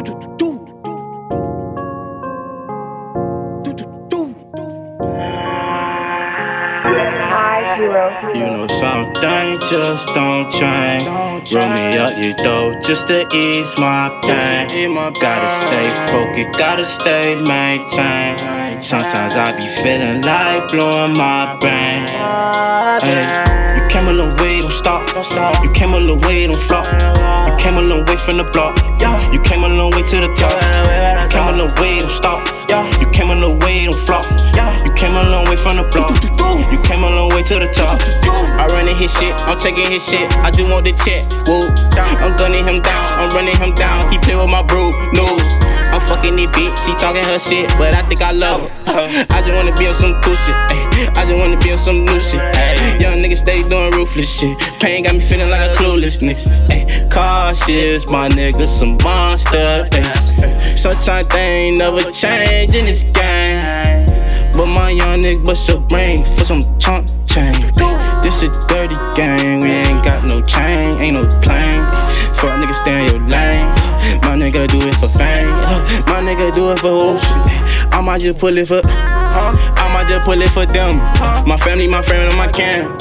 You know something just don't change. Roll me up, you though, just to ease my pain. Gotta stay focused, gotta stay maintained. Sometimes I be feeling like blowing my brain. Hey came a long way, don't stop. You came a long way, don't flop. You came a long way from the block. Yeah, you came a long way to the top. You came a long way, don't stop. You came a long way, don't flop. You came a long way from the block. You came a long way to the top. I running his shit, I'm taking his shit. I just want the check. Whoa, I'm gunning him down, I'm running him down. He play with my bro, no. I'm fucking this bitch, she talking her shit, but I think I love her. I just wanna be on some pussy, ayy. Just wanna be on some new shit, ayy. Young niggas stay doing ruthless shit. Pain got me feeling like a clueless nigga. Cautious, my nigga, some monster, ayy. Sometimes ain't never change in this game. But my young nigga bust your brain for some chunk change. This a dirty game, we ain't got no chain, ain't no plane. Fuck nigga, stay in your lane. My nigga do it for fame. My nigga do it for who? I might just pull it for. I might just pull it for them. My family, my friend, and my can.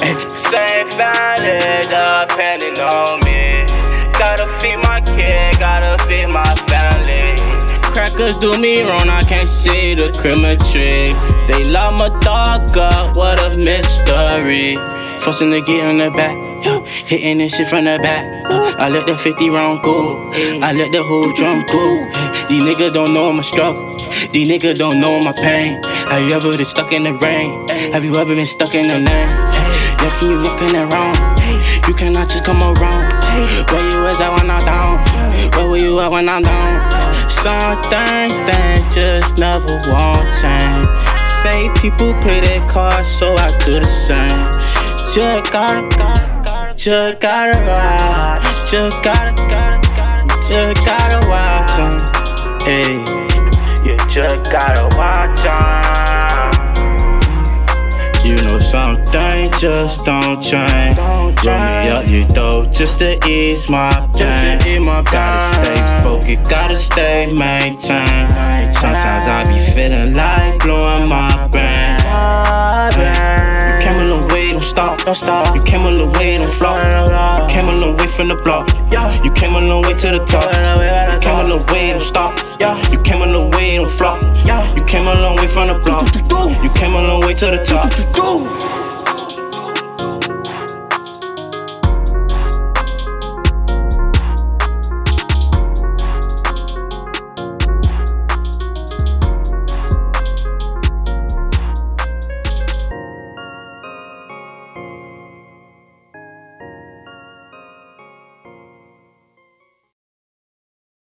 Same family depending on me. Gotta feed my kid, gotta feed my family. Crackers do me wrong, I can't see the criminal trick. They love my dog up, what a mystery. Forcing to get in the back, yo, hitting this shit from the back. uh, I let the 50 round go, I let the whole drum go. These niggas don't know my struggle, these niggas don't know my pain. Have you ever been stuck in the rain? Have you ever been stuck in the lane? Can you walking around? You cannot just come around. Where you was at when I'm down? Where were you at when I'm down? Some things, things just never won't change. Fake people play their cards, so I do the same. Just gotta, just gotta ride. Just gotta, just gotta watch 'em. Hey, you just gotta watch 'em. Something just don't change. Roll me up, you dope, just to ease my pain. Gotta stay focused, gotta stay maintained. Sometimes I be feeling like blowing my brain. You came a long way, don't stop, don't stop. You came a long way, don't flop. You came a long way from the block. You came a long way to the top. You came a long way, don't stop. You came a long way, don't flop. You came a long way from the block. To the top.